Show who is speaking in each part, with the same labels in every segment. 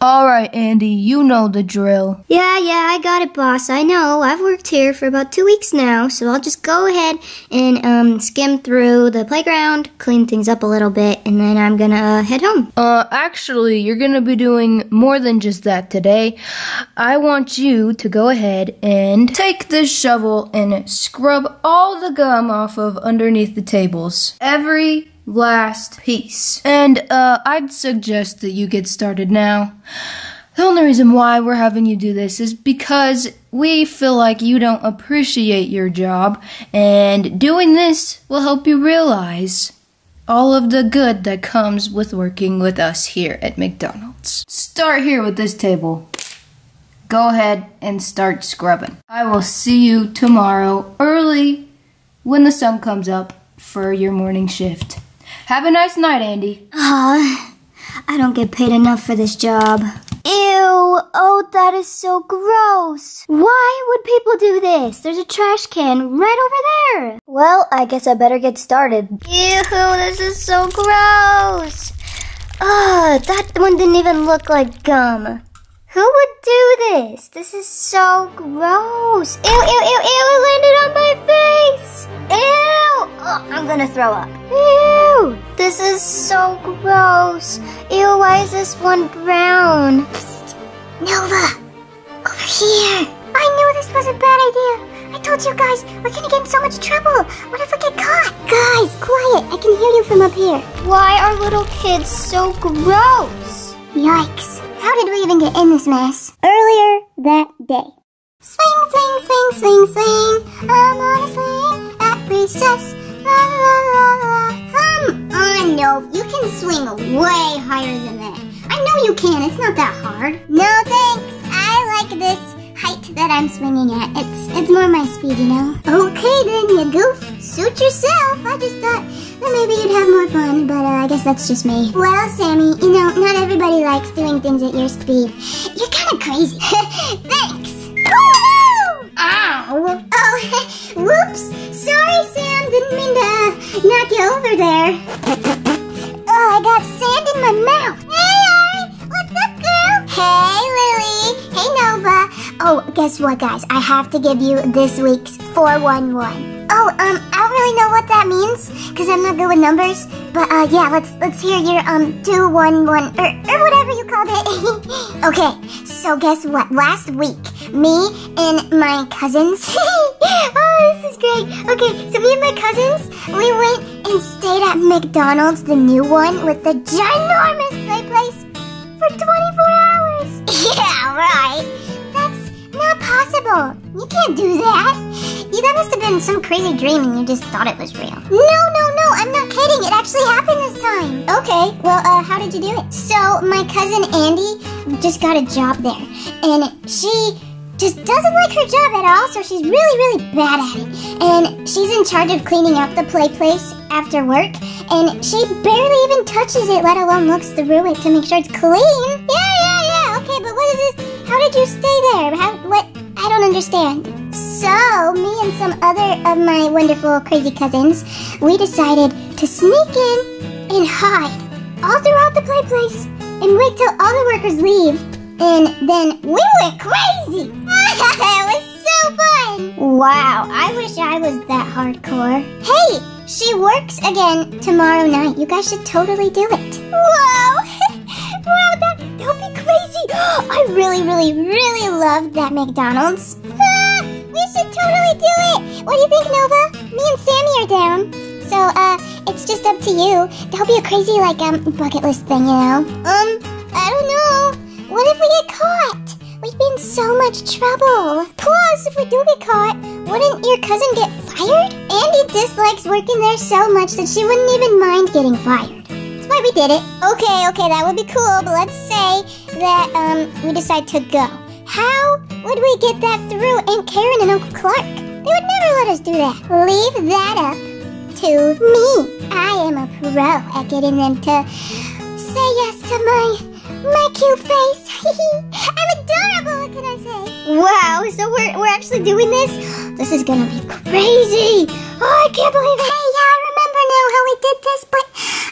Speaker 1: Alright, Andy, you know the drill.
Speaker 2: Yeah, yeah, I got it, boss. I know. I've worked here for about two weeks now, so I'll just go ahead and um, skim through the playground, clean things up a little bit, and then I'm gonna uh, head home.
Speaker 1: Uh, actually, you're gonna be doing more than just that today. I want you to go ahead and take this shovel and scrub all the gum off of underneath the tables. Every last piece. And uh, I'd suggest that you get started now. The only reason why we're having you do this is because we feel like you don't appreciate your job, and doing this will help you realize all of the good that comes with working with us here at McDonald's. Start here with this table. Go ahead and start scrubbing. I will see you tomorrow early when the sun comes up for your morning shift. Have a nice night, Andy.
Speaker 2: Aw, I don't get paid enough for this job. Ew, oh, that is so gross. Why would people do this? There's a trash can right over there. Well, I guess I better get started. Ew, this is so gross. Ugh, that one didn't even look like gum. Who would do this? This is so gross. Ew, ew, ew, ew, it landed on my face. Ew, oh, I'm gonna throw up. Ew, this is so gross. Ew, why is this one brown? Psst, Nova, over here. I knew this was a bad idea. I told you guys, we're gonna get in so much trouble. What if we get caught? Guys, quiet. I can hear you from up here. Why are little kids so gross? Yikes. How did we even get in this mess? Earlier that day. Swing, swing, swing, swing, swing. I'm on a swing at recess. La la la la. Come on, no. You can swing way higher than that. I know you can. It's not that hard. No thanks. I like this height that I'm swinging at. It's it's more my speed, you know. Okay then, you goof. Suit yourself. I just thought that maybe you'd have more fun, but uh, I guess that's just me. Well, Sammy, you know, not everybody likes doing things at your speed. You're kind of crazy. Thanks. Ow! Oh, whoops. Sorry, Sam. Didn't mean to knock you over there. Oh, I got sand in my mouth. Hey, what's up, girl? Hey, Lily. Hey, Nova. Oh, guess what, guys? I have to give you this week's 411. Oh, um, I don't really know what that means because I'm not good with numbers. But uh, yeah, let's let's hear your um two one one or, or whatever you called it. okay, so guess what? Last week, me and my cousins. oh, this is great. Okay, so me and my cousins, we went and stayed at McDonald's, the new one with the ginormous play place for 24 hours. Yeah, right. Not possible. You can't do that. You, that must have been some crazy dream and you just thought it was real. No, no, no, I'm not kidding. It actually happened this time. Okay, well, uh, how did you do it? So, my cousin Andy just got a job there. And she just doesn't like her job at all, so she's really, really bad at it. And she's in charge of cleaning up the play place after work. And she barely even touches it, let alone looks through it to make sure it's clean. Yeah, yeah, yeah. Okay, but what is this? How did you stay there? How, what? I don't understand. So, me and some other of my wonderful crazy cousins, we decided to sneak in and hide all throughout the play place and wait till all the workers leave. And then we went crazy. it was so fun. Wow, I wish I was that hardcore. Hey, she works again tomorrow night. You guys should totally do it. Whoa. Really, really, really love that McDonald's. Ah, we should totally do it. What do you think, Nova? Me and Sammy are down. So, uh, it's just up to you. That'll be a crazy, like, um, bucket list thing, you know? Um, I don't know. What if we get caught? We'd be in so much trouble. Plus, if we do get caught, wouldn't your cousin get fired? Andy dislikes working there so much that she wouldn't even mind getting fired. That's why we did it. Okay, okay, that would be cool, but let's say that, um, we decide to go. How would we get that through Aunt Karen and Uncle Clark? They would never let us do that. Leave that up to me. I am a pro at getting them to say yes to my my cute face. I'm adorable, what can I say? Wow, so we're, we're actually doing this? This is gonna be crazy. Oh, I can't believe it. Hey, yeah, I remember now how we did this, but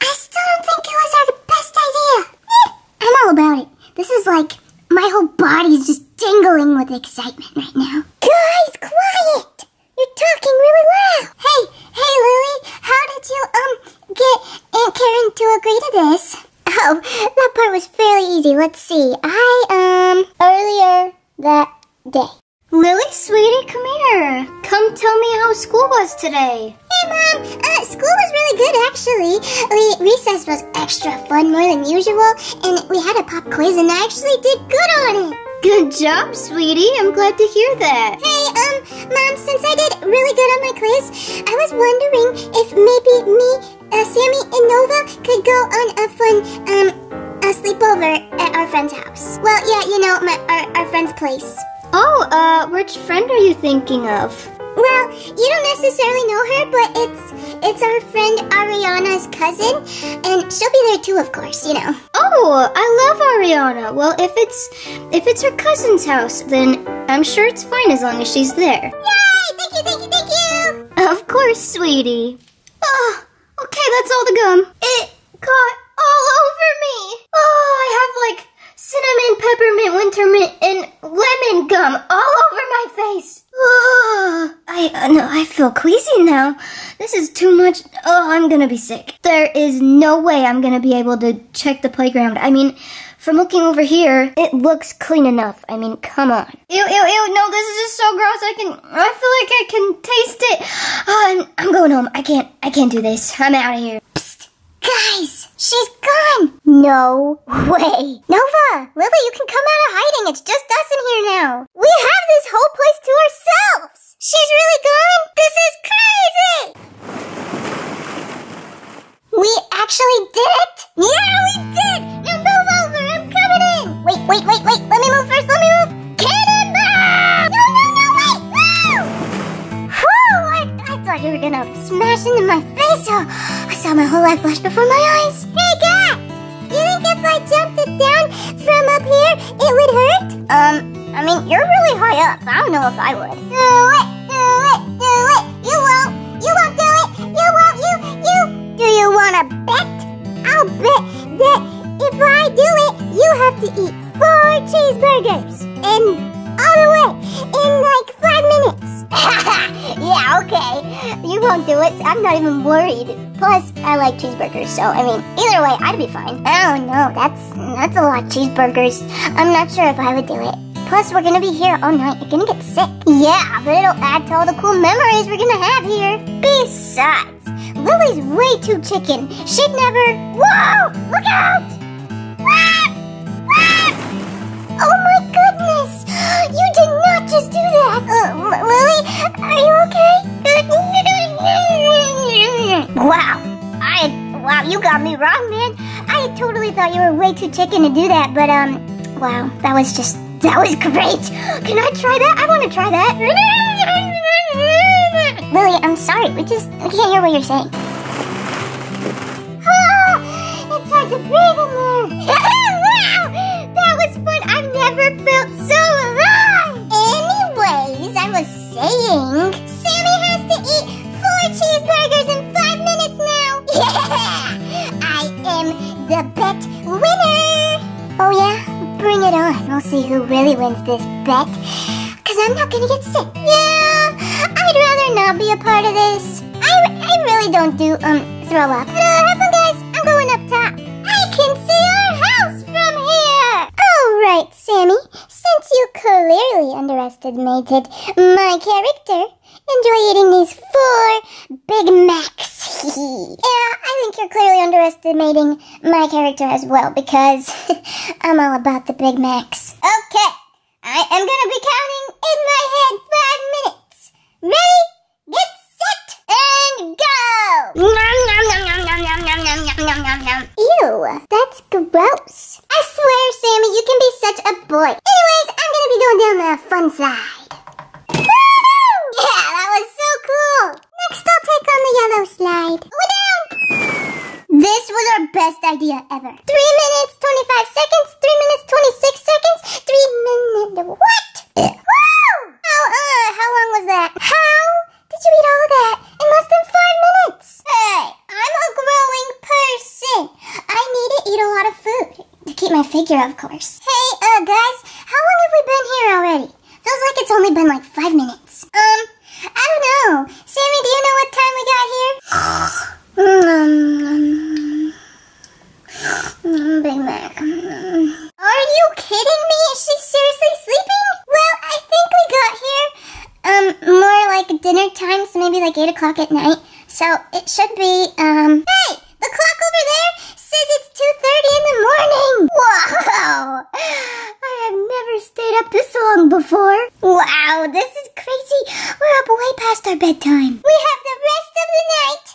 Speaker 2: I still don't think it was our best idea. I'm all about it. This is like my whole body's just tingling with excitement right now. Guys, quiet! You're talking really loud. Hey, hey, Lily, how did you um get Aunt Karen to agree to this? Oh, that part was fairly easy. Let's see. I um earlier that day.
Speaker 3: Lily, sweetie, come here. Come tell me how school was today.
Speaker 2: Hey, Mom. Uh, school was really good, actually. We, recess was extra fun, more than usual, and we had a pop quiz, and I actually did good on it.
Speaker 3: Good job, sweetie. I'm glad to hear that.
Speaker 2: Hey, um, Mom, since I did really good on my quiz, I was wondering if maybe me, uh, Sammy, and Nova could go on a fun, um, a sleepover at our friend's house. Well, yeah, you know, my, our, our friend's place.
Speaker 3: You thinking of?
Speaker 2: Well, you don't necessarily know her, but it's it's our friend Ariana's cousin, and she'll be there too, of course. You know.
Speaker 3: Oh, I love Ariana. Well, if it's if it's her cousin's house, then I'm sure it's fine as long as she's there.
Speaker 2: Yay! Thank you, thank you, thank you.
Speaker 3: Of course, sweetie. Oh, okay, that's all the gum. It got all over me. Oh, I have like cinnamon, peppermint, winter mint, and lemon gum all over my face. Oh, I uh, no, I feel queasy now. This is too much. Oh, I'm gonna be sick. There is no way I'm gonna be able to check the playground. I mean, from looking over here, it looks clean enough. I mean, come on. Ew, ew, ew, no, this is just so gross. I can, I feel like I can taste it. Oh, I'm, I'm going home. I can't, I can't do this. I'm out of here.
Speaker 2: Guys, she's gone. No way. Nova, Lily, you can come out of hiding. It's just us in here now. We have this whole place to Um, I mean, you're really high up. I don't know if I would. Do it, do it, do it. You won't. You won't do it. You won't. You, you. Do you want to bet? I'll bet that if I do it, you have to eat four cheeseburgers. And all the way in like five minutes. yeah, okay. You won't do it. I'm not even worried. Plus, I like cheeseburgers, so I mean, either way, I'd be fine. Oh no, that's that's a lot of cheeseburgers. I'm not sure if I would do it. Plus, we're gonna be here all night. You're gonna get sick. Yeah, but it'll add to all the cool memories we're gonna have here. Besides, Lily's way too chicken. She'd never. Whoa! Look out! Oh my I thought you were way too chicken to do that, but, um, wow, that was just, that was great. Can I try that? I want to try that. Lily, I'm sorry. We just, we can't hear what you're saying. This bet. Cause I'm not gonna get sick. Yeah, I'd rather not be a part of this. I, I really don't do um throw up. Uh, have fun, guys. I'm going up top. I can see our house from here. All right, Sammy. Since you clearly underestimated my character, enjoy eating these four Big Macs. yeah, I think you're clearly underestimating my character as well because I'm all about the Big Macs. Okay, Am gonna be counting in my head five minutes. Ready, get set, and go! Nom, nom, nom, nom, nom, nom, nom, nom, nom, nom, nom, nom. Ew, that's gross. I swear, Sammy, you can be such a boy. Anyways, I'm gonna be going down the fun slide. Yeah, that was so cool. Next, I'll take on the yellow slide. We're down. This was our best idea ever. Three minutes, 25 seconds, three minutes, 26 seconds, three minutes, what? How, uh, how long was that? How did you eat all of that in less than five minutes? Hey, I'm a growing person. I need to eat a lot of food to keep my figure, of course. Hey, uh, guys, how long have we been here already? feels like it's only been like five minutes. Um, I don't know. Sammy, do you know what time we got here? um, Big Mac. Are you kidding me? Is she seriously sleeping? Well, I think we got here, um, more dinner time, so maybe like 8 o'clock at night. So it should be, um, hey, the clock over there says it's 2.30 in the morning. Wow. I have never stayed up this long before. Wow, this is crazy. We're up way past our bedtime. We have the rest of the night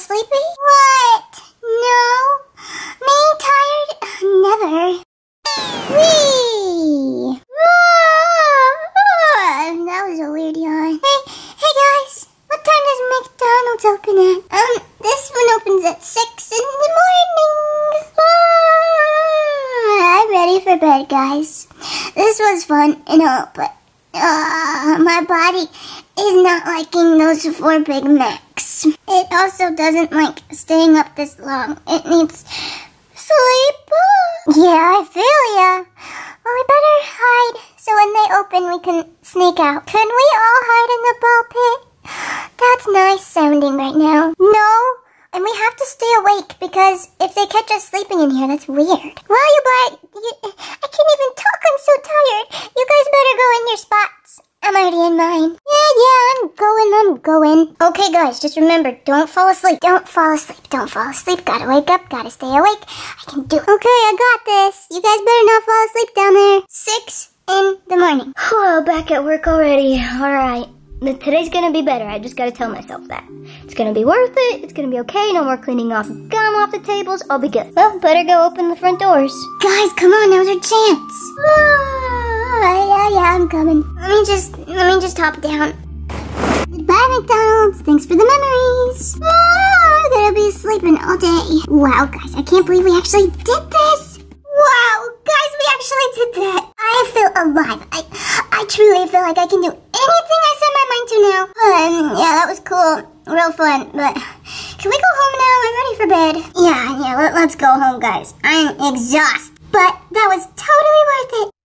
Speaker 2: sleepy? What? No? Me tired? Never. Wee! That was a weird yawn. Hey, hey guys, what time does McDonald's open at? Um, this one opens at 6 in the morning. I'm ready for bed, guys. This was fun and all, but uh, my body is not liking those four Big Macs. It also doesn't like staying up this long. It needs sleep. Yeah, I feel ya. Well, we better hide so when they open we can sneak out. Can we all hide in the ball pit? That's nice sounding right now. No, and we have to stay awake because if they catch us sleeping in here, that's weird. Well, you but I can't even talk. I'm so tired. You guys better go in your spots. I'm already in mine. Yeah, yeah, I'm going, I'm going. Okay, guys, just remember, don't fall asleep. Don't fall asleep. Don't fall asleep. Gotta wake up. Gotta stay awake. I can do it. Okay, I got this. You guys better not fall asleep down there. Six in the morning.
Speaker 3: Oh, back at work already. All right. Today's gonna be better. I just gotta tell myself that. It's gonna be worth it. It's gonna be okay. No more cleaning off gum off the tables. I'll be good. Well, better go open the front doors.
Speaker 2: Guys, come on, now's our chance. Ah, yeah, yeah, I'm coming. Let me just, let me just hop down. Goodbye, McDonald's. Thanks for the memories. Ah, I'm gonna be sleeping all day. Wow, guys, I can't believe we actually did this. Wow, guys, we actually did that. I feel alive. I, I truly feel like I can do anything I set my mind to now. Um, yeah, that was cool. Real fun, but can we go home now? I'm ready for bed. Yeah, yeah, let, let's go home, guys. I'm exhausted, but that was totally worth it.